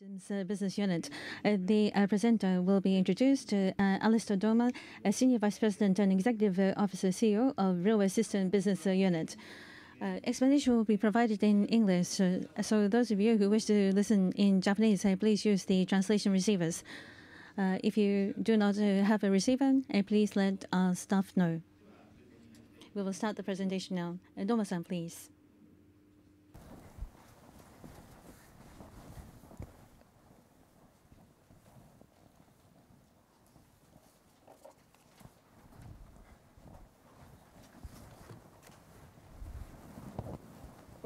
Uh, Business Unit. Uh, the uh, presenter will be introduced, uh, Alistair Dormer, Senior Vice President and Executive uh, Officer CEO of Railway System Business Unit. Uh, explanation will be provided in English, so those of you who wish to listen in Japanese, please use the translation receivers. If you do not have a receiver, please let our staff know. We will start the presentation now. Dormer-san, please.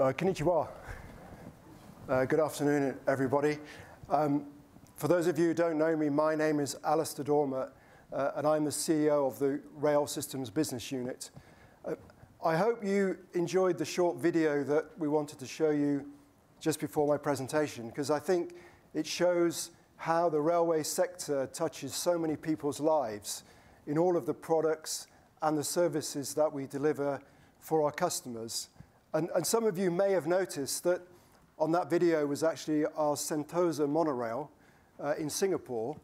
Uh, konnichiwa. Uh, good afternoon, everybody. Um, for those of you who don't know me, my name is Alistair Dormer, uh, and I'm the CEO of the Rail Systems Business Unit. I hope you enjoyed the short video that we wanted to show you just before my presentation, because I think it shows how the railway sector touches so many people's lives in all of the products and the services that we deliver for our customers. And, and some of you may have noticed that on that video was actually our Sentosa monorail uh, in Singapore,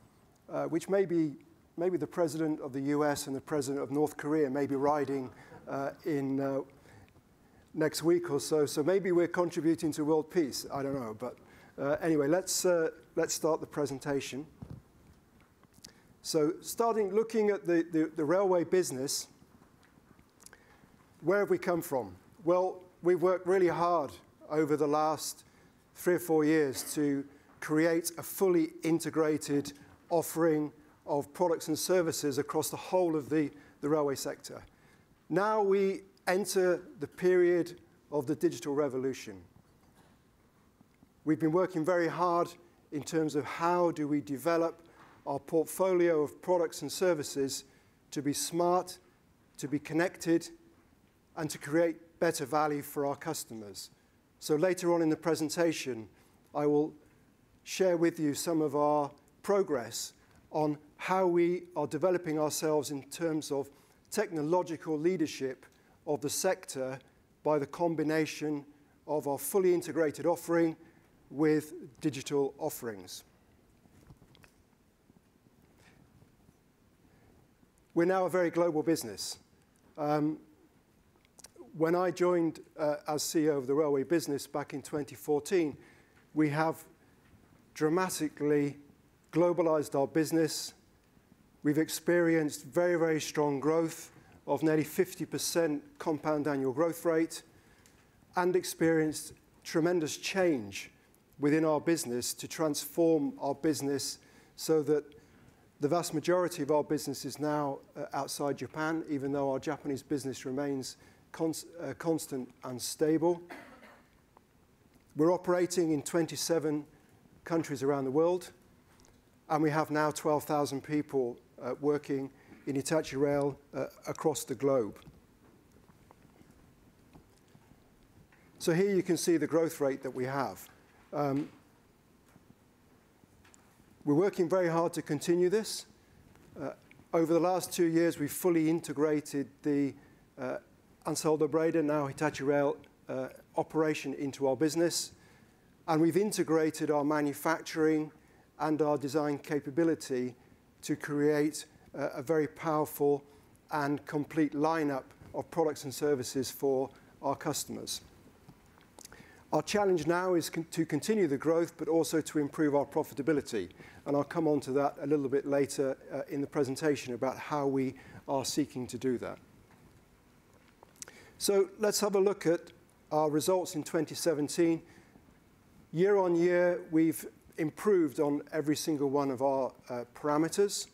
uh, which maybe maybe the president of the U.S. and the president of North Korea may be riding uh, in next week or so. So maybe we're contributing to world peace. I don't know. But anyway, let's let's start the presentation. So starting looking at the the railway business, where have we come from? Well, we've worked really hard over the last three or four years to create a fully integrated offering of products and services across the whole of the railway sector. Now we enter the period of the digital revolution. We've been working very hard in terms of how do we develop our portfolio of products and services to be smart, to be connected, and to create better value for our customers. So later on in the presentation, I will share with you some of our progress on how we are developing ourselves in terms of technological leadership of the sector by the combination of our fully integrated offering with digital offerings. We're now a very global business. Um, When I joined uh, as CEO of the railway business back in 2014, we have dramatically globalized our business. We've experienced very, very strong growth of nearly 50% compound annual growth rate and experienced tremendous change within our business to transform our business so that the vast majority of our business is now uh, outside Japan, even though our Japanese business remains Uh, constant and stable. We're operating in 27 countries around the world, and we have now 12,000 people uh, working in Hitachi Rail uh, across the globe. So here you can see the growth rate that we have. Um, we're working very hard to continue this. Over the last two years, we've fully integrated the Ansaldo Breda, now Hitachi Rail, uh, operation into our business, and we've integrated our manufacturing and our design capability to create a very powerful and complete lineup of products and services for our customers. Our challenge now is to continue the growth, but also to improve our profitability, and I'll come onto that a little bit later uh, in the presentation about how we are seeking to do that. So let's have a look at our results in 2017. Year-on-year, we've improved on every single one of our uh, parameters.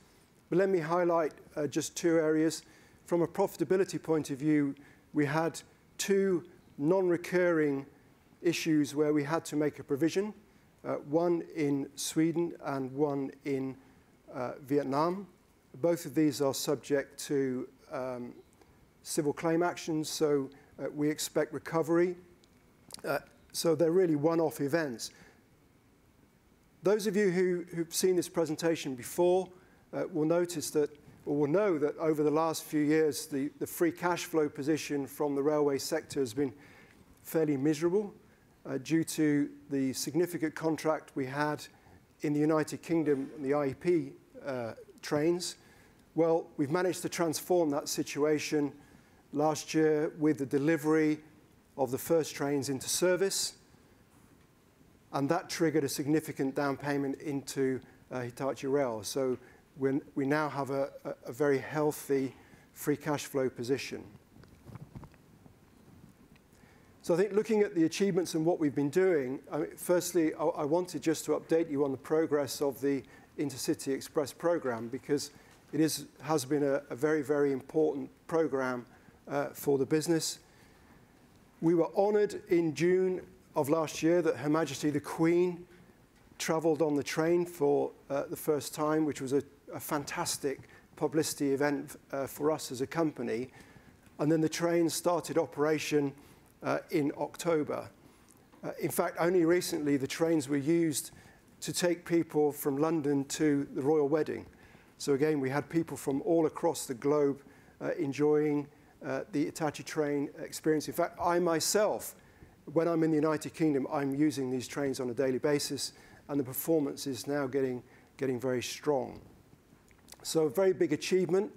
But let me highlight uh, just two areas. From a profitability point of view, we had two non-recurring issues where we had to make a provision, uh, one in Sweden and one in Vietnam. Both of these are subject to um, civil claim actions, so uh, we expect recovery. Uh, so they're really one-off events. Those of you who've seen this presentation before uh, will notice that, or will know that over the last few years, the free cash flow position from the railway sector has been fairly miserable due to the significant contract we had in the United Kingdom, the IEP uh, trains, well, we've managed to transform that situation last year with the delivery of the first trains into service, and that triggered a significant down payment into uh, Hitachi Rail. So we now have a, a very healthy free cash flow position. So I think looking at the achievements and what we've been doing, I mean, firstly, I, I, wanted just to update you on the progress of the Intercity Express program because it is, has been a, a very, very important program for the business. We were honoured in June of last year that Her Majesty the Queen travelled on the train for uh, the first time, which was a, a fantastic publicity event uh, for us as a company. And then the train started operation uh, in October. Uh, in fact, only recently the trains were used to take people from London to the royal wedding. So again, we had people from all across the globe uh, enjoying uh, the Hitachi train experience. In fact, I myself, when I'm in the United Kingdom, I'm using these trains on a daily basis, and the performance is now getting, getting very strong. So a very big achievement.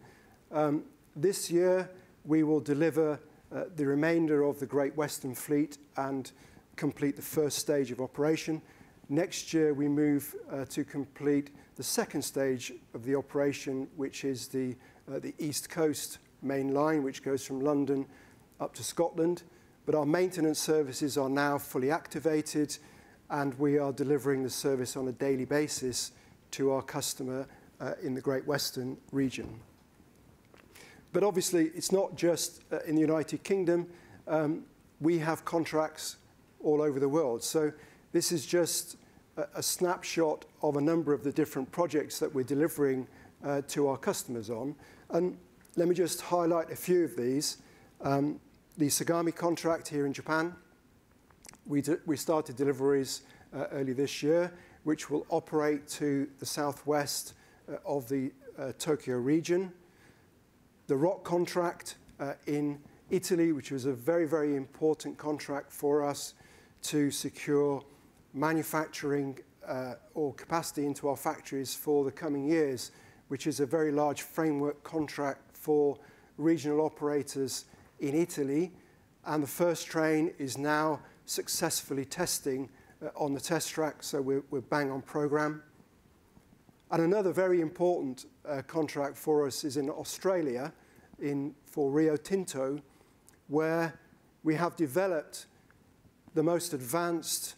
Um, this year, we will deliver uh, the remainder of the Great Western Fleet and complete the first stage of operation. Next year, we move uh, to complete the second stage of the operation, which is the, uh, the East Coast main line, which goes from London up to Scotland. But our maintenance services are now fully activated, and we are delivering the service on a daily basis to our customer uh, in the Great Western region. But obviously, it's not just uh, in the United Kingdom. Um, we have contracts all over the world. So this is just a, a, snapshot of a number of the different projects that we're delivering uh, to our customers on. And let me just highlight a few of these. Um, the Sagami contract here in Japan, we, we started deliveries uh, early this year, which will operate to the southwest uh, of the uh, Tokyo region the ROC contract uh, in Italy, which was a very, very important contract for us to secure manufacturing uh, or capacity into our factories for the coming years, which is a very large framework contract for regional operators in Italy. And the first train is now successfully testing uh, on the test track, so we're, we're bang on program. And another very important uh, contract for us is in Australia in, for Rio Tinto, where we have developed the most advanced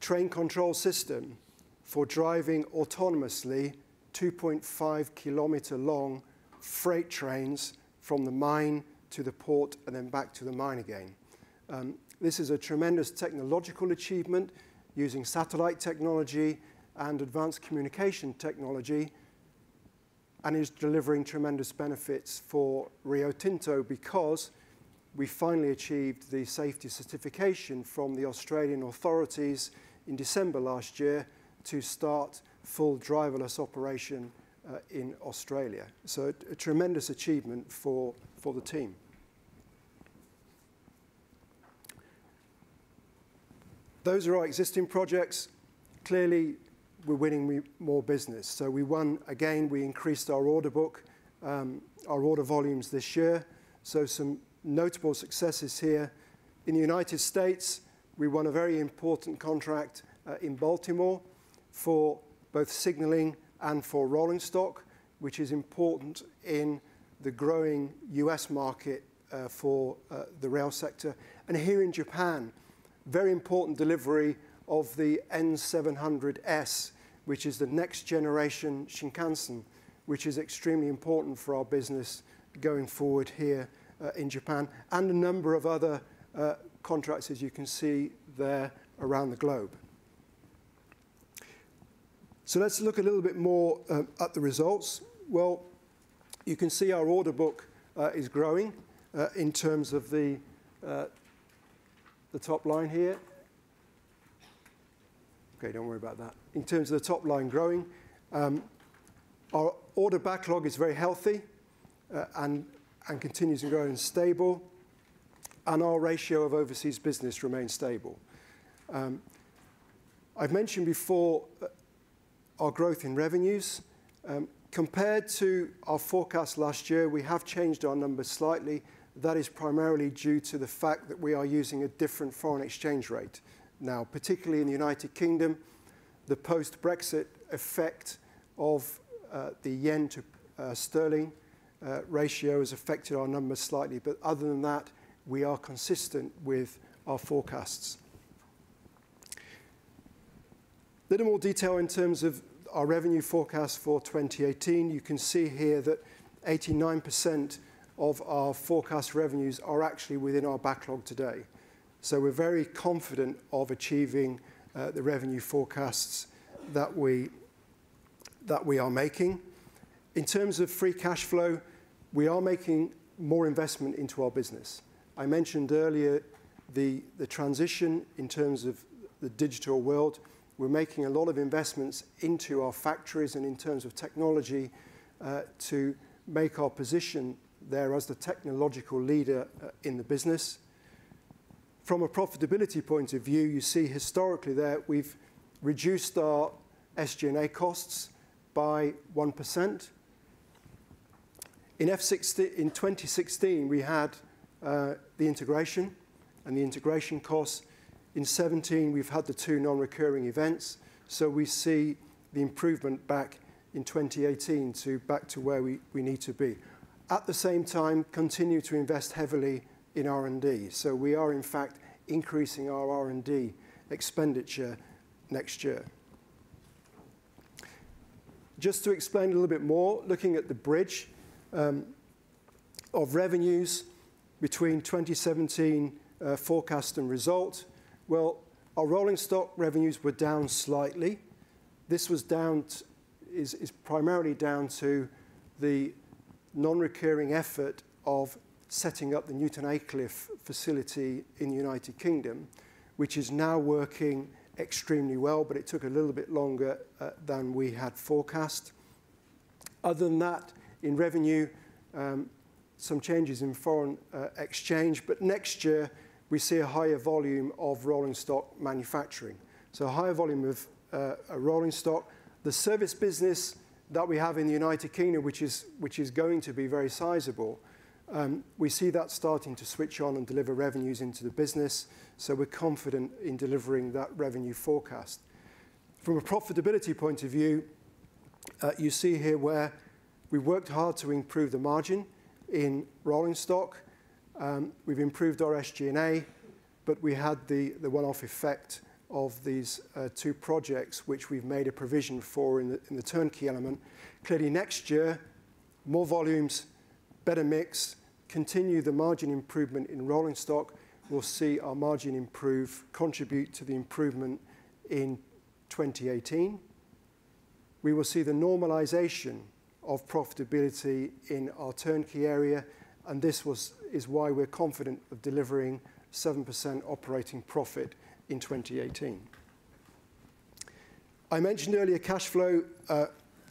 train control system for driving autonomously 2.5 kilometer long freight trains from the mine to the port and then back to the mine again. Um, this is a tremendous technological achievement using satellite technology and advanced communication technology and is delivering tremendous benefits for Rio Tinto because we finally achieved the safety certification from the Australian authorities in December last year to start full driverless operation uh, in Australia. So a, a tremendous achievement for, for the team. Those are our existing projects. Clearly, we're winning more business. So we won, again, we increased our order book, um, our order volumes this year. So some notable successes here. In the United States, we won a very important contract uh, in Baltimore for both signaling and for rolling stock, which is important in the growing US market uh, for uh, the rail sector. And here in Japan, very important delivery of the N700S, which is the next generation Shinkansen, which is extremely important for our business going forward here uh, in Japan, and a number of other contracts, as you can see there around the globe. So let's look a little bit more uh, at the results. Well, you can see our order book uh, is growing uh, in terms of the, top line here. Okay, don't worry about that. In terms of the top line growing, um, our order backlog is very healthy and, continues to grow and stable, and our ratio of overseas business remains stable. Um, I've mentioned before our growth in revenues. Um, compared to our forecast last year, we have changed our numbers slightly. That is primarily due to the fact that we are using a different foreign exchange rate. Now, particularly in the United Kingdom, the post-Brexit effect of uh, the yen to uh, sterling uh, ratio has affected our numbers slightly. But other than that, we are consistent with our forecasts. A little more detail in terms of our revenue forecast for 2018. You can see here that 89% of our forecast revenues are actually within our backlog today. So we're very confident of achieving uh, the revenue forecasts that we that we are making. In terms of free cash flow, we are making more investment into our business. I mentioned earlier the, the transition in terms of the digital world. We're making a lot of investments into our factories and in terms of technology uh, to make our position there as the technological leader uh, in the business. From a profitability point of view, you see historically that we've reduced our SG&A costs by 1%. In 2016, we had uh, the integration and the integration costs. In 2017, we've had the two non-recurring events. So we see the improvement back in 2018 to back to where we we need to be. At the same time, continue to invest heavily in R&D. So we are, in fact, increasing our R&D expenditure next year. Just to explain a little bit more, looking at the bridge um, of revenues between 2017 uh, forecast and result, well, our rolling stock revenues were down slightly. This was down to, is primarily down to the non-recurring effort of setting up the Newton Aycliffe facility in the United Kingdom, which is now working extremely well, but it took a little bit longer uh, than we had forecast. Other than that, in revenue, um, some changes in foreign uh, exchange. But next year, we see a higher volume of rolling stock manufacturing. So a higher volume of uh, rolling stock. The service business that we have in the United Kingdom, which is going to be very sizable, um, we see that starting to switch on and deliver revenues into the business. So we're confident in delivering that revenue forecast. From a profitability point of view, uh, you see here where we've worked hard to improve the margin in rolling stock. Um, we've improved our SG&A, but we had the one-off effect of these uh, two projects, which we've made a provision for in the turnkey element. Clearly, next year, more volumes, better mix, continue the margin improvement in rolling stock. We'll see our margin improve, contribute to the improvement in 2018. We will see the normalization of profitability in our turnkey area. And this is why we're confident of delivering 7% operating profit in 2018. I mentioned earlier cash flow uh,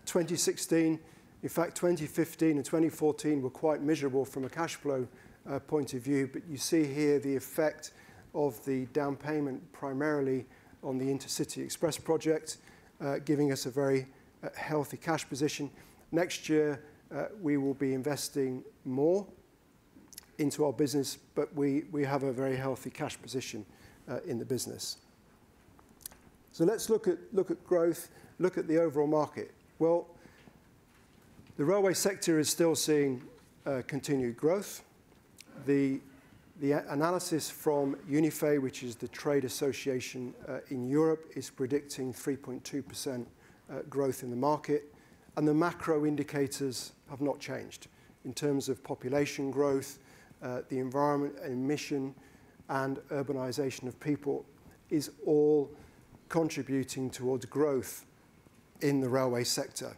2016. In fact, 2015 and 2014 were quite miserable from a cash flow uh, point of view. But you see here the effect of the down payment primarily on the Intercity Express project, uh, giving us a very healthy cash position. Next year, we will be investing more into our business, but we have a very healthy cash position uh, in the business. So let's look at growth, look at the overall market. Well, the railway sector is still seeing uh, continued growth. The analysis from UNIFE, which is the trade association uh, in Europe, is predicting 3.2% growth in the market. And the macro indicators have not changed in terms of population growth, Uh, the environment, emission, and urbanization of people is all contributing towards growth in the railway sector.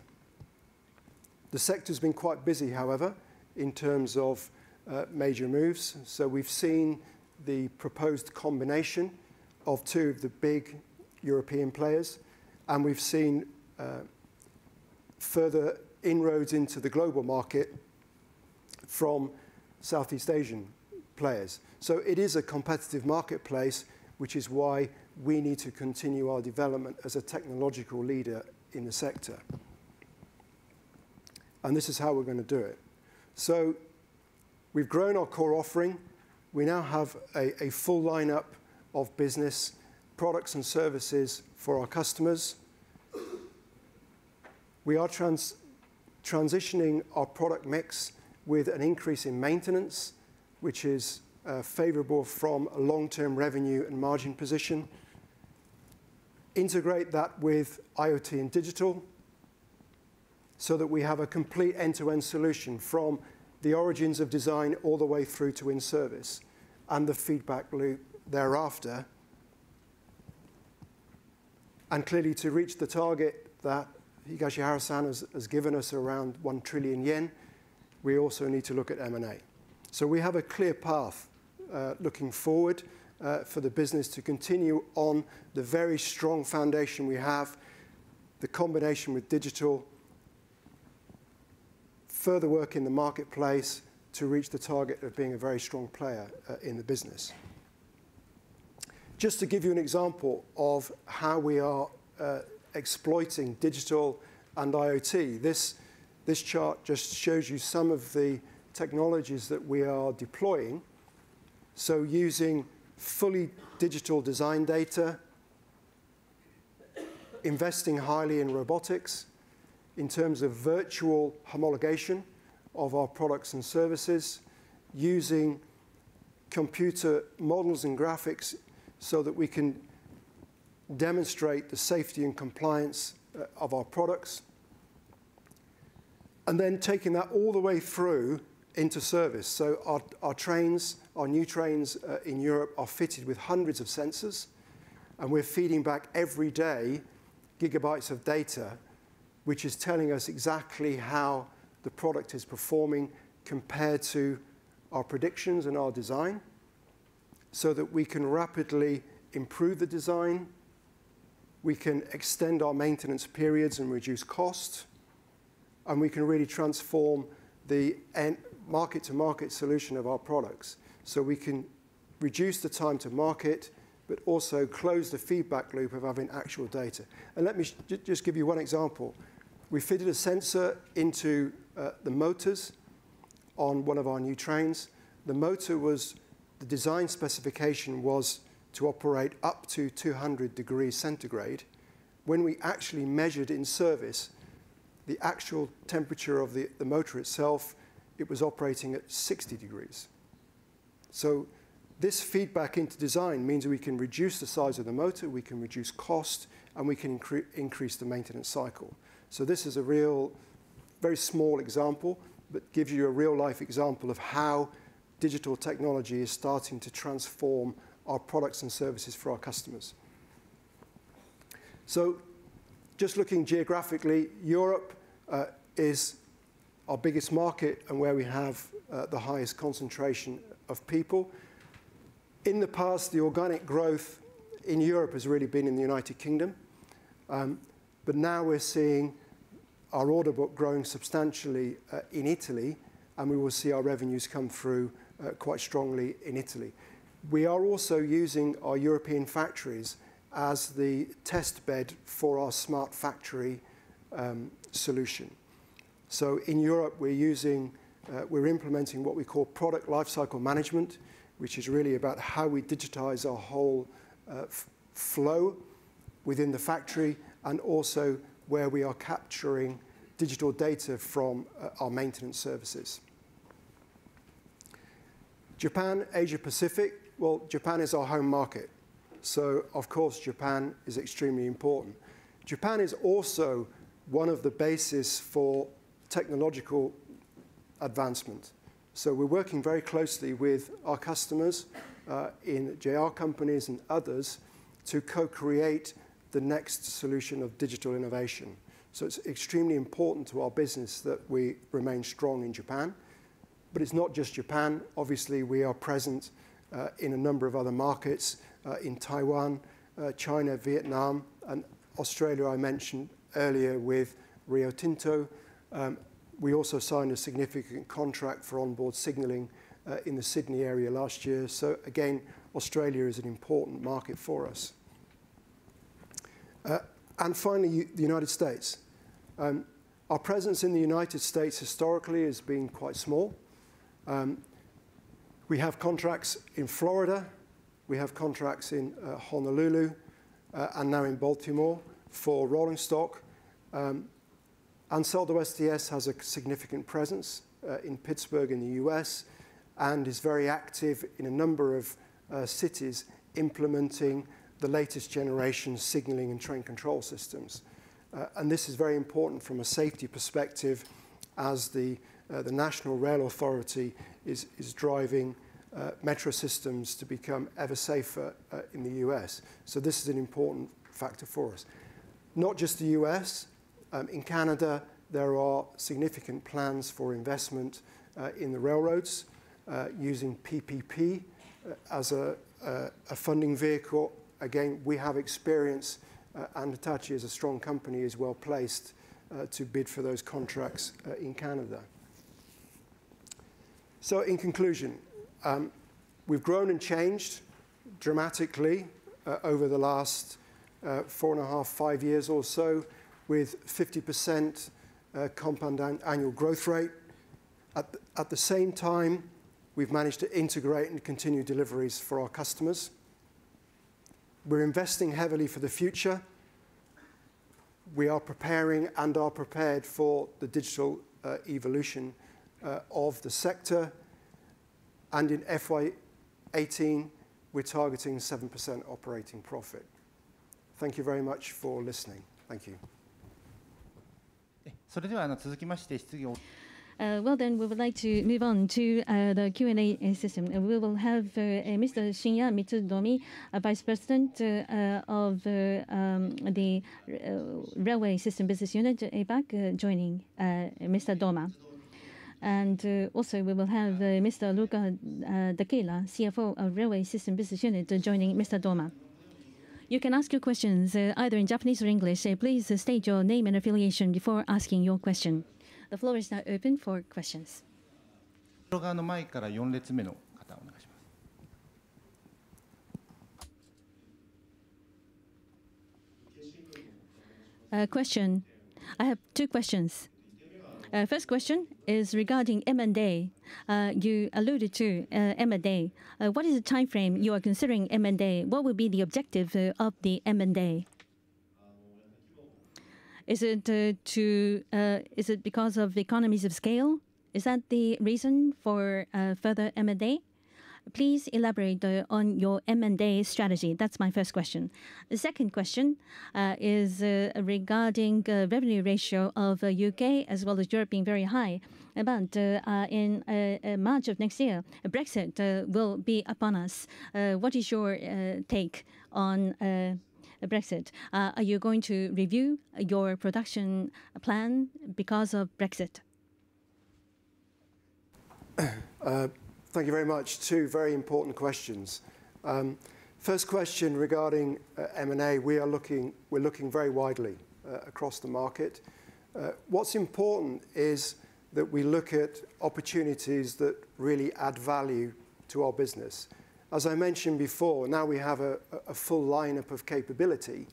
The sector has been quite busy, however, in terms of uh, major moves. So we've seen the proposed combination of two of the big European players. And we've seen uh, further inroads into the global market from Southeast Asian players. So it is a competitive marketplace, which is why we need to continue our development as a technological leader in the sector. And this is how we're going to do it. So we've grown our core offering. We now have a, a full lineup of business products and services for our customers. We are trans transitioning our product mix with an increase in maintenance, which is uh, favorable from a long-term revenue and margin position. Integrate that with IoT and digital so that we have a complete end-to-end solution from the origins of design all the way through to in-service and the feedback loop thereafter. And clearly, to reach the target that Higashihara-san has, has given us around 1 trillion yen, we also need to look at M&A. So we have a clear path uh, looking forward uh, for the business to continue on the very strong foundation we have, the combination with digital, further work in the marketplace to reach the target of being a very strong player uh, in the business. Just to give you an example of how we are exploiting digital and IoT, this, this chart just shows you some of the technologies that we are deploying. So using fully digital design data, investing highly in robotics, in terms of virtual homologation of our products and services, using computer models and graphics so that we can demonstrate the safety and compliance uh, of our products, and then taking that all the way through into service. So our, our trains, our new trains uh, in Europe are fitted with hundreds of sensors, and we're feeding back every day gigabytes of data, which is telling us exactly how the product is performing compared to our predictions and our design, so that we can rapidly improve the design, we can extend our maintenance periods and reduce cost, and we can really transform the market-to-market solution of our products. So we can reduce the time to market, but also close the feedback loop of having actual data. And let me just give you one example. We fitted a sensor into uh, the motors on one of our new trains. The motor was, the design specification was to operate up to 200 degrees centigrade. When we actually measured in service the actual temperature of the, the motor itself, it was operating at 60 degrees. So this feedback into design means we can reduce the size of the motor, we can reduce cost, and we can incre increase the maintenance cycle. So this is a real, very small example, but gives you a real life example of how digital technology is starting to transform our products and services for our customers. So just looking geographically, Europe uh, is our biggest market and where we have uh, the highest concentration of people. In the past, the organic growth in Europe has really been in the United Kingdom. Um, but now we're seeing our order book growing substantially uh, in Italy, and we will see our revenues come through uh, quite strongly in Italy. We are also using our European factories as the test bed for our smart factory um, solution. So in Europe, we're using, uh, we're implementing what we call product lifecycle management, which is really about how we digitize our whole uh, flow within the factory and also where we are capturing digital data from uh, our maintenance services. Japan, Asia Pacific, well, Japan is our home market. So, of course, Japan is extremely important. Japan is also one of the bases for technological advancement. So we're working very closely with our customers uh, in JR companies and others to co-create the next solution of digital innovation. So it's extremely important to our business that we remain strong in Japan. But it's not just Japan. Obviously, we are present uh, in a number of other markets, uh, in Taiwan, uh, China, Vietnam, and Australia I mentioned earlier with Rio Tinto. Um, we also signed a significant contract for onboard signaling uh, in the Sydney area last year. So again, Australia is an important market for us. Uh, And finally, the United States. Our presence in the United States historically has been quite small. We have contracts in Florida, we have contracts in Honolulu, and now in Baltimore for rolling stock. Um, Ansaldo STS has a significant presence uh, in Pittsburgh, in the U.S., and is very active in a number of uh, cities implementing the latest generation signaling and train control systems. Uh, and this is very important from a safety perspective as the the National Rail Authority is driving metro systems to become ever safer in the U.S. So this is an important factor for us. Not just the U.S., um, in Canada, there are significant plans for investment uh, in the railroads uh, using PPP uh, as a funding vehicle. Again, we have experience, and Hitachi, as a strong company, is well-placed to bid for those contracts in Canada. So in conclusion, um, we've grown and changed dramatically over the last Uh, 4.5-5 years or so, with 50% uh, compound annual growth rate. At the same time, we've managed to integrate and continue deliveries for our customers. We're investing heavily for the future. We are preparing and are prepared for the digital uh, evolution of the sector. And in FY18, we're targeting 7% operating profit. Thank you very much for listening. Thank you. Eh, well, then, we would like to move on to uh, the Q&A uh, system. Uh, we will have Mr. Shinya Mitsunomi, Vice President of um, the Railway System Business Unit, APAC, joining Mr. Dormer. And also, we will have Mr. Luca D'Aquila, CFO of Railway System Business Unit, joining Mr. Dormer. You can ask your questions uh, either in Japanese or English. Uh, please uh, state your name and affiliation before asking your question. The floor is now open for questions. Question. I have two questions. First question is regarding M&A. Uh, you alluded to uh, M&A. Uh, what is the timeframe you are considering M&A? What would be the objective of the M&A? Is it to? Is it because of economies of scale? Is that the reason for further M&A? Please elaborate uh, on your M&A strategy. That's my first question. The second question uh, is uh, regarding revenue ratio of U.K. as well as Europe being very high. But in March of next year, Brexit will be upon us. What is your take on Brexit? Are you going to review your production plan because of Brexit? Thank you very much. Two very important questions. Um, first question regarding uh, M&A, we're looking very widely uh, across the market. Uh, what's important is that we look at opportunities that really add value to our business. As I mentioned before, now we have a full lineup of capability.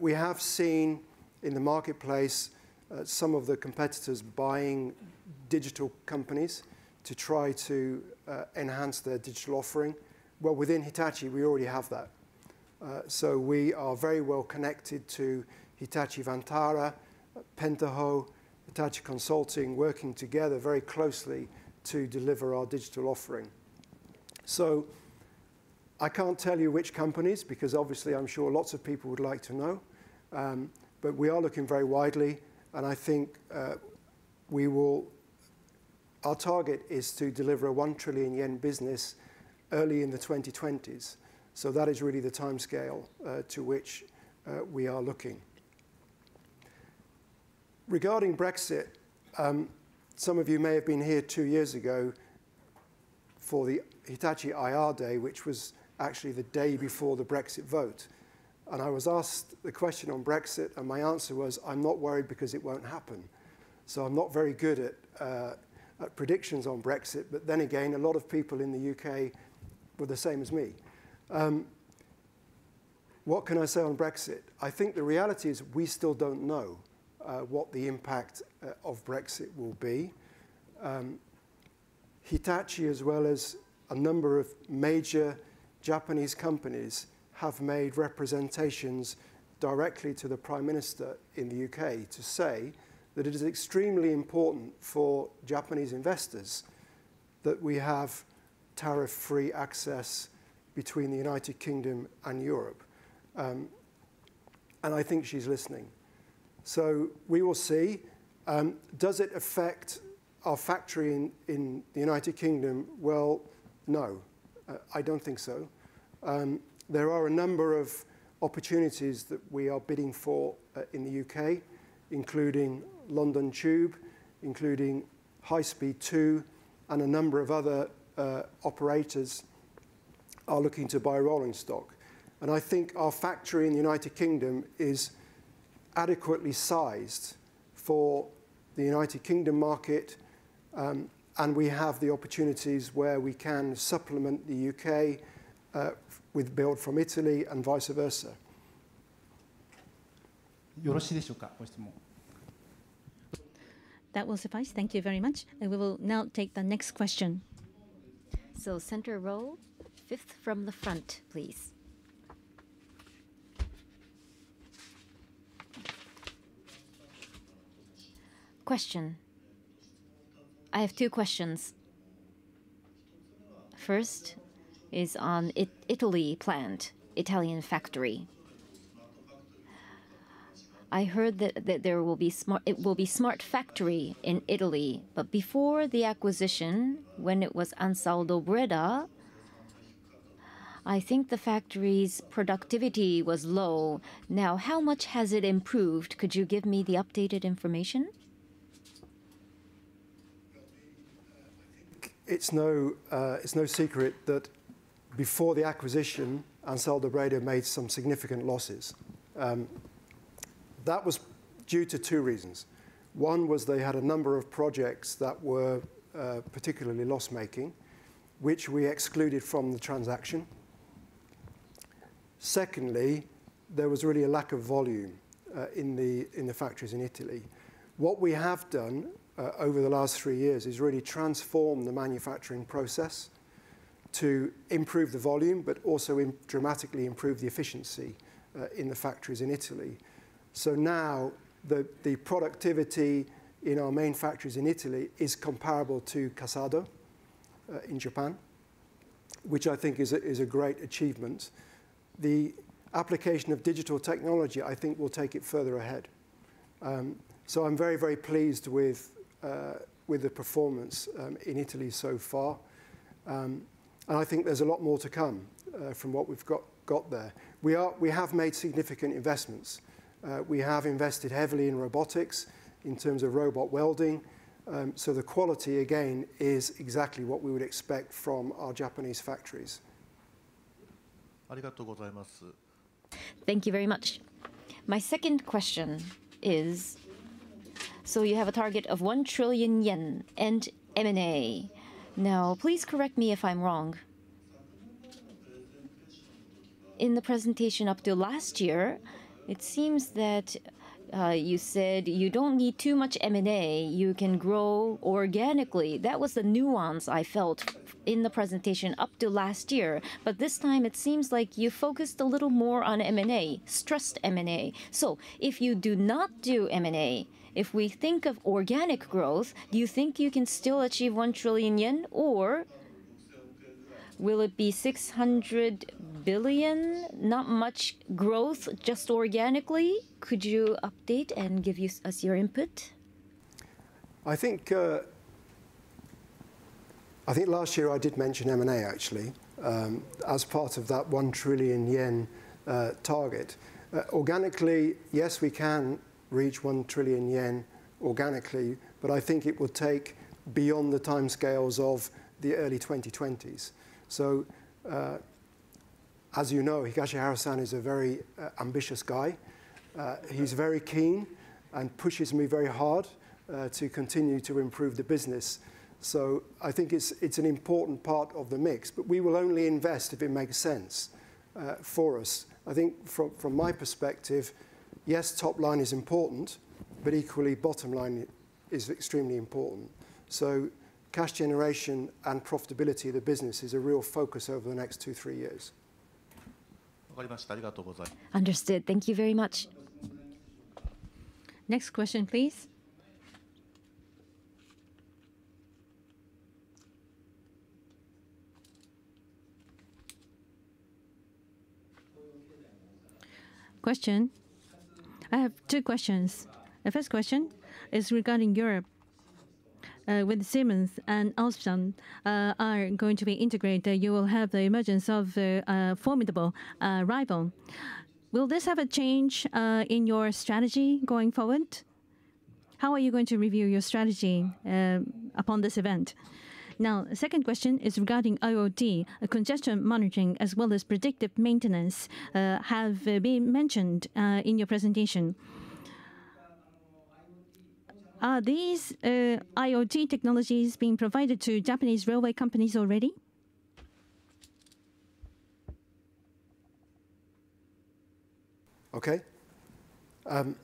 We have seen in the marketplace some of the competitors buying digital companies to try to uh, enhance their digital offering. Well, within Hitachi, we already have that. Uh, so we are very well connected to Hitachi Vantara, Pentaho, Hitachi Consulting, working together very closely to deliver our digital offering. So I can't tell you which companies, because obviously, I'm sure lots of people would like to know. Um, but we are looking very widely, and I think uh, we will... Our target is to deliver a 1 trillion yen business early in the 2020s. So that is really the timescale uh, to which uh, we are looking. Regarding Brexit, um, some of you may have been here two years ago for the Hitachi IR Day, which was actually the day before the Brexit vote. And I was asked the question on Brexit, and my answer was: "I'm not worried because it won't happen." So I'm not very good at uh, predictions on Brexit, but then again, a lot of people in the U.K. were the same as me. what can I say on Brexit? I think the reality is we still don't know uh, what the impact uh, of Brexit will be. Um, Hitachi, as well as a number of major Japanese companies, have made representations directly to the Prime Minister in the UK to say that it is extremely important for Japanese investors that we have tariff free access between the United Kingdom and Europe. Um, and I think she's listening. So we will see. Um, does it affect our factory in, in the United Kingdom? Well, no, uh, I don't think so. Um, there are a number of opportunities that we are bidding for uh, in the UK, including London Tube, including High Speed 2, and a number of other uh, operators are looking to buy rolling stock. And I think our factory in the United Kingdom is adequately sized for the United Kingdom market, um, and we have the opportunities where we can supplement the UK uh, with build from Italy and vice versa. よろしいでしょうか、ご質問。 That will suffice. Thank you very much. And we will now take the next question. So center row, fifth from the front, please. Question. I have two questions. First is on it Italy plant, Italian factory. I heard that, that there will be smart it will be smart factory in Italy, but before the acquisition, when it was Ansaldo Breda, I think the factory's productivity was low. Now, how much has it improved? Could you give me the updated information? It's no, uh, it's no secret that before the acquisition, Ansaldo Breda made some significant losses. Um, that was due to two reasons. One was they had a number of projects that were uh, particularly loss-making, which we excluded from the transaction. Secondly, there was really a lack of volume uh, in, the, in the factories in Italy. What we have done uh, over the last three years is really transform the manufacturing process to improve the volume, but also dramatically improve the efficiency uh, in the factories in Italy. So now the, the productivity in our main factories in Italy is comparable to Kasado uh, in Japan, which I think is a, is a great achievement. The application of digital technology, I think, will take it further ahead. Um, so I'm very, very pleased with, uh, with the performance um, in Italy so far. Um, and I think there's a lot more to come uh, from what we've got, got there. We, are, we have made significant investments. Uh, we have invested heavily in robotics in terms of robot welding. Um, so the quality, again, is exactly what we would expect from our Japanese factories. Thank you very much. My second question is, so you have a target of 1 trillion yen and M&A. Now, please correct me if I'm wrong. In the presentation up to last year, it seems that uh, you said you don't need too much M&A, you can grow organically. That was the nuance I felt in the presentation up to last year. But this time it seems like you focused a little more on M&A, stressed M&A. So if you do not do M&A, if we think of organic growth, do you think you can still achieve 1 trillion yen or will it be 600 billion, not much growth, just organically. Could you update and give us your input? I think uh, I think last year I did mention M&A actually um, as part of that 1 trillion yen uh, target. Uh, organically, yes, we can reach 1 trillion yen organically, but I think it will take beyond the timescales of the early 2020s. So uh, as you know, Higashihara-san is a very uh, ambitious guy. Uh, he's very keen and pushes me very hard uh, to continue to improve the business. So I think it's, it's an important part of the mix, but we will only invest if it makes sense uh, for us I think from, from my perspective, yes, top line is important, but equally bottom line is extremely important. So cash generation and profitability of the business is a real focus over the next two, three years. Understood. Thank you very much. Next question, please. Question. I have two questions. The first question is regarding Europe. Uh, with Siemens and Alstom uh, are going to be integrated, you will have the emergence of a uh, formidable uh, rival. Will this have a change uh, in your strategy going forward? How are you going to review your strategy upon this event? Now, second question is regarding IoT. Congestion monitoring as well as predictive maintenance have been mentioned in your presentation. Are these uh, IoT technologies being provided to Japanese railway companies already? Okay. Um,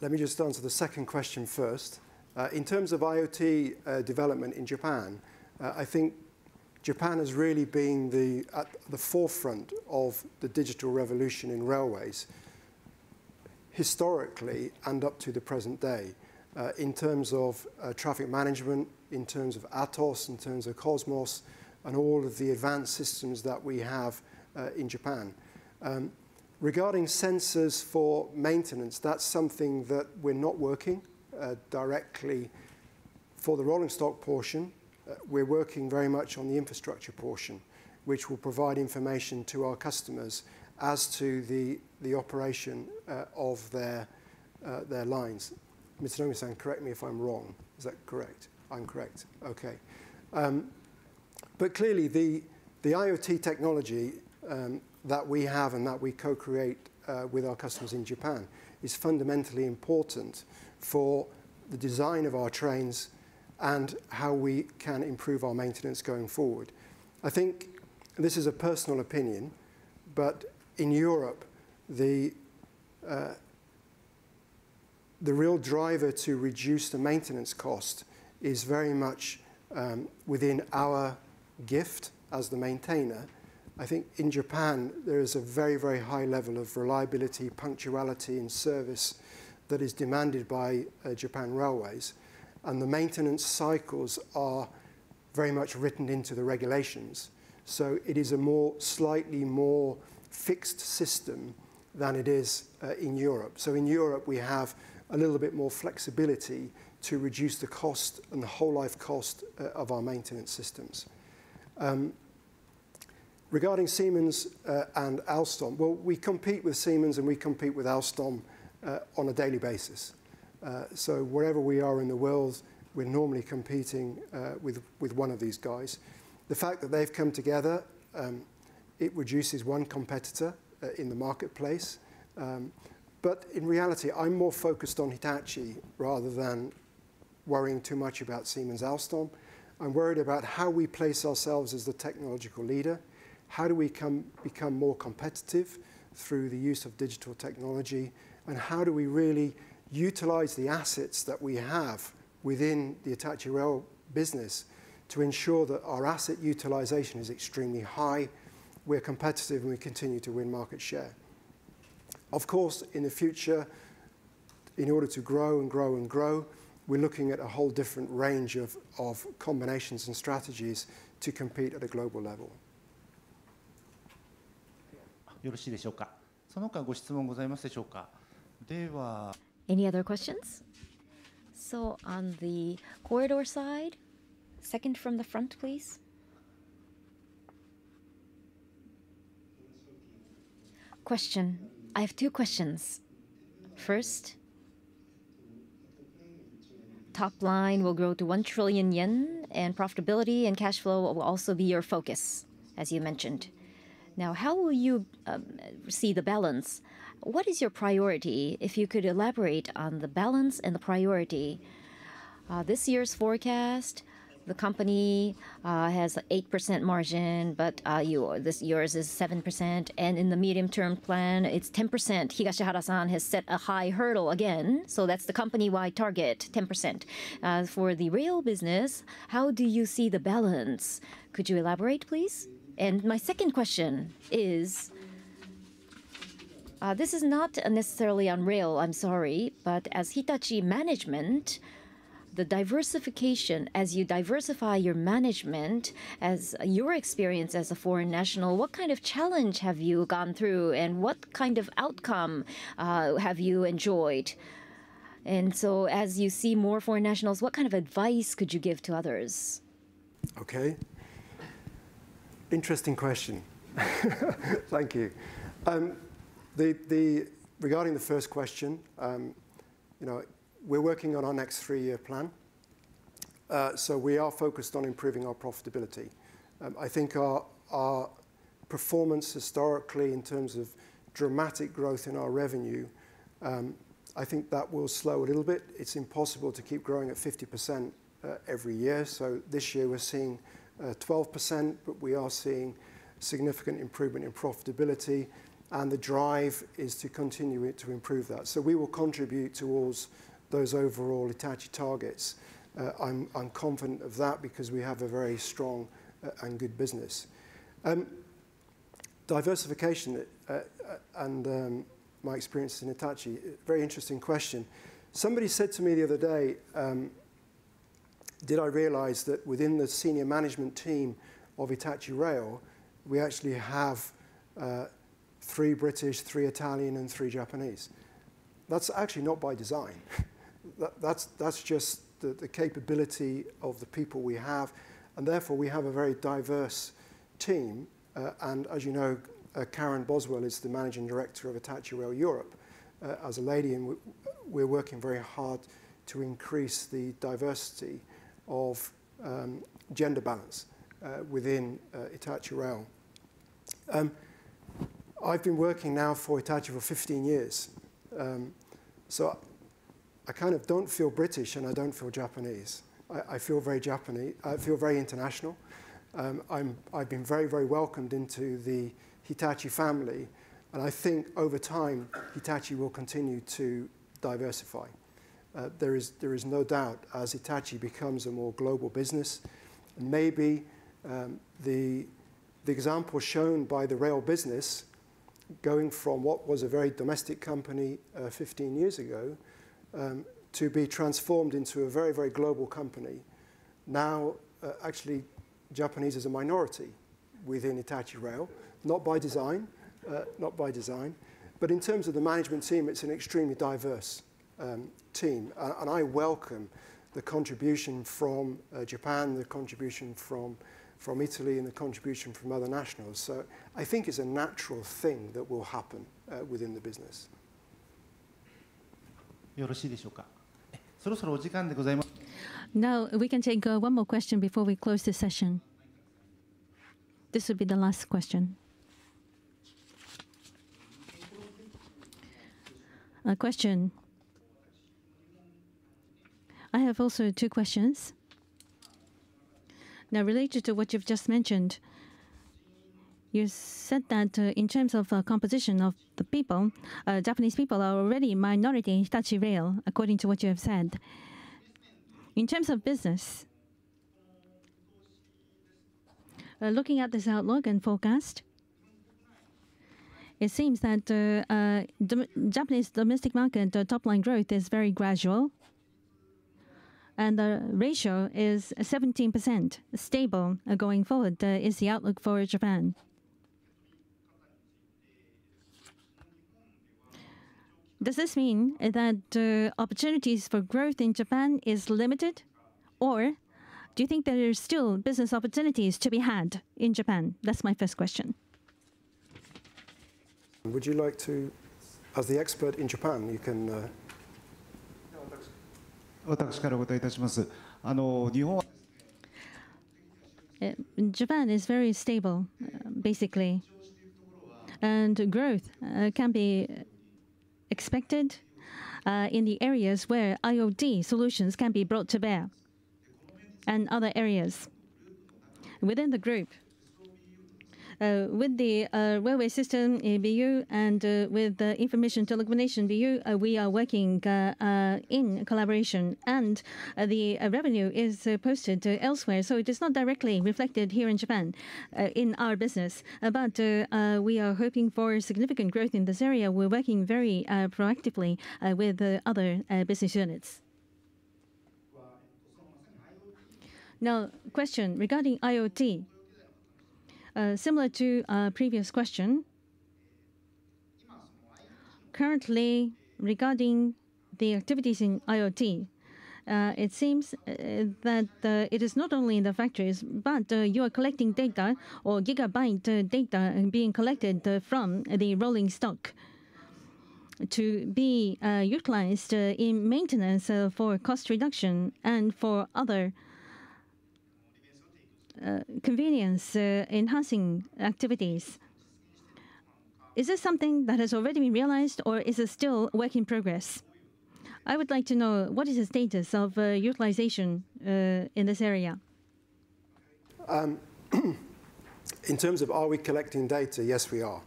let me just answer the second question first. Uh, in terms of IoT uh, development in Japan, I think Japan has really been at the forefront of the digital revolution in railways, historically and up to the present day, uh, in terms of uh, traffic management, in terms of Atos, in terms of Cosmos, and all of the advanced systems that we have uh, in Japan. Um, regarding sensors for maintenance, that's something that we're not working uh, directly for the rolling stock portion. Uh, we're working very much on the infrastructure portion, which will provide information to our customers as to the, the operation uh, of their, uh, their lines. Mr. Nomi-san, correct me if I'm wrong. Is that correct? I'm correct. Okay. Um, but clearly, the, the IoT technology um, that we have and that we co-create uh, with our customers in Japan is fundamentally important for the design of our trains and how we can improve our maintenance going forward. I think this is a personal opinion, but in Europe, the, uh, the real driver to reduce the maintenance cost is very much um, within our gift as the maintainer. I think in Japan, there is a very, very high level of reliability, punctuality, and service that is demanded by uh, Japan Railways. And the maintenance cycles are very much written into the regulations. So it is a more, slightly more fixed system than it is uh, in Europe. So in Europe, we have a little bit more flexibility to reduce the cost and the whole life cost uh, of our maintenance systems. Um, regarding Siemens uh, and Alstom, well, we compete with Siemens and we compete with Alstom uh, on a daily basis. Uh, so wherever we are in the world, we're normally competing uh, with, with one of these guys. The fact that they've come together, um, it reduces one competitor uh, in the marketplace. Um, but in reality, I'm more focused on Hitachi rather than worrying too much about Siemens Alstom. I'm worried about how we place ourselves as the technological leader. How do we come, become more competitive through the use of digital technology? And how do we really utilize the assets that we have within the Hitachi Rail business to ensure that our asset utilization is extremely high, we're competitive, and we continue to win market share. Of course, in the future, in order to grow and grow and grow, we're looking at a whole different range of, of combinations and strategies to compete at a global level. よろしいでしょうか。その他ご質問ございますでしょうか。では、 Any other questions? So on the corridor side, second from the front, please. Question. I have two questions. First, top line will grow to 1 trillion yen, and profitability and cash flow will also be your focus, as you mentioned. Now, how will you um, see the balance? What is your priority? If you could elaborate on the balance and the priority. Uh, this year's forecast the company uh, has 8% margin, but uh, yours is 7%, and in the medium-term plan, it's 10%. Higashihara-san has set a high hurdle again, so that's the company-wide target, 10%. Uh, for the rail business, how do you see the balance? Could you elaborate, please? And my second question is, this is not necessarily on rail, I'm sorry, but as Hitachi management, the diversification, as you diversify your management, as your experience as a foreign national, what kind of challenge have you gone through and what kind of outcome uh, have you enjoyed? And so, as you see more foreign nationals, what kind of advice could you give to others? Okay. Interesting question. Thank you. Um, the, the, regarding the first question, um, you know, we're working on our next three-year plan. Uh, so we are focused on improving our profitability. Um, I think our, performance historically in terms of dramatic growth in our revenue, um, I think that will slow a little bit. It's impossible to keep growing at 50% uh, every year. So this year we're seeing uh, 12%, but we are seeing significant improvement in profitability, and the drive is to continue to improve that. So we will contribute towards those overall Hitachi targets. Uh, I'm, I'm confident of that because we have a very strong uh, and good business. Um, diversification uh, uh and um, my experience in Hitachi, very interesting question. Somebody said to me the other day, um, did I realize that within the senior management team of Hitachi Rail, we actually have uh, three British, three Italian, and three Japanese. That's actually not by design. that, that's, that's just the, the capability of the people we have, and therefore we have a very diverse team. Uh, and as you know, uh, Karen Boswell is the managing director of Hitachi Rail Europe uh, as a lady, and we're working very hard to increase the diversity of um, gender balance uh, within uh, Rail. Um, I've been working now for Hitachi for 15 years. Um, so I kind of don't feel British and I don't feel Japanese. I, I feel very Japanese. I feel very international. Um, I'm, I've been very, very welcomed into the Hitachi family. And I think over time, Hitachi will continue to diversify. Uh, there, is, there is no doubt as Hitachi becomes a more global business, and maybe um, the, the example shown by the rail business going from what was a very domestic company uh, 15 years ago um, to be transformed into a very, very global company. Now, uh, actually, Japanese is a minority within Hitachi Rail, not by design, uh, not by design, but in terms of the management team, it's an extremely diverse um, team. Uh, and I welcome the contribution from uh, Japan, the contribution from, from Italy, and the contribution from other nationals. So I think it's a natural thing that will happen uh, within the business. よろしいでしょうか。そろそろお時間でございます。Now we can take uh, one more question before we close the session. This will be the last question. A question. I have also two questions. Now, related to what you've just mentioned, you said that uh, in terms of uh, composition of the people, uh, Japanese people are already minority in Hitachi Rail, according to what you have said. In terms of business, uh, looking at this outlook and forecast, it seems that uh, uh, dom Japanese domestic market top line growth is very gradual, and the ratio is 17%, stable going forward, is the outlook for Japan. Does this mean that uh, opportunities for growth in Japan is limited? Or do you think there are still business opportunities to be had in Japan? That's my first question. Would you like to, as the expert in Japan, you can. Uh... 私からお答えいたします。あの日本は Japan is very stable, basically, and growth uh, can be expected uh, in the areas where IoT solutions can be brought to bear. and other areas. Within the group, with the uh, railway system uh, BU and uh, with the information telecommunication BU, uh, we are working uh, uh, in collaboration, and uh, the uh, revenue is uh, posted uh, elsewhere, so it is not directly reflected here in Japan uh, in our business. Uh, but uh, uh, we are hoping for significant growth in this area. We're working very uh, proactively uh, with uh, other uh, business units. Now, question regarding IoT. Uh, similar to uh, previous question, currently regarding the activities in IoT, uh, it seems uh, that uh, it is not only in the factories, but uh, you are collecting data or gigabyte data being collected from the rolling stock to be utilized in maintenance for cost reduction and for other convenience uh, enhancing activities. Is this something that has already been realized or is it still work in progress? I would like to know what is the status of uh, utilization uh, in this area? In terms of are we collecting data, yes, we are.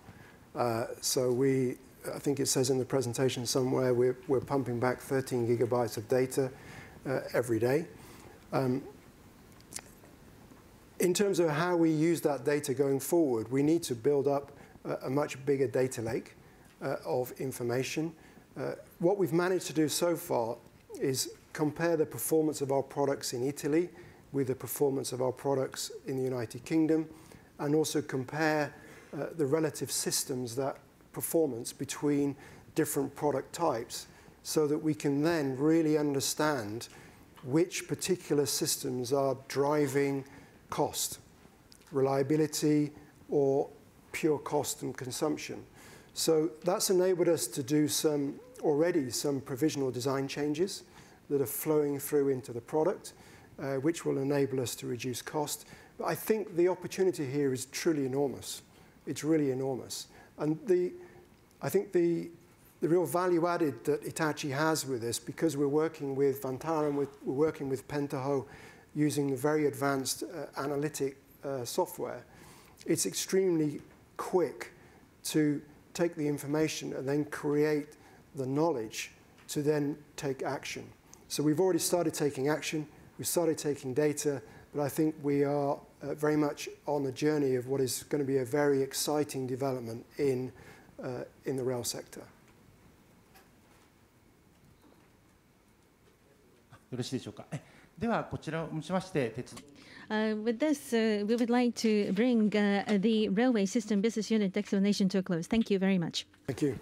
Uh, so we, I think it says in the presentation somewhere, we're, we're pumping back 13 gigabytes of data uh, every day. Um, in terms of how we use that data going forward, we need to build up a, a much bigger data lake uh, of information. Uh, what we've managed to do so far is compare the performance of our products in Italy with the performance of our products in the United Kingdom, and also compare uh, the relative systems that performance between different product types so that we can then really understand which particular systems are driving cost, reliability, or pure cost and consumption. So that's enabled us to do some already some provisional design changes that are flowing through into the product, uh, which will enable us to reduce cost. But I think the opportunity here is truly enormous. It's really enormous. And the, I think the, the real value added that Hitachi has with this, because we're working with Vantara and we're, we're working with Pentaho using very advanced uh, analytic uh, software, it's extremely quick to take the information and then create the knowledge to then take action. So we've already started taking action, we've started taking data, but I think we are uh, very much on the journey of what is going to be a very exciting development in, uh, in the rail sector. よろしいでしょうか。 えではこちらをもちまして鉄 Uh, with this, uh, we would like to bring uh, the railway system business unit explanation to a close. Thank you very much. Thank you.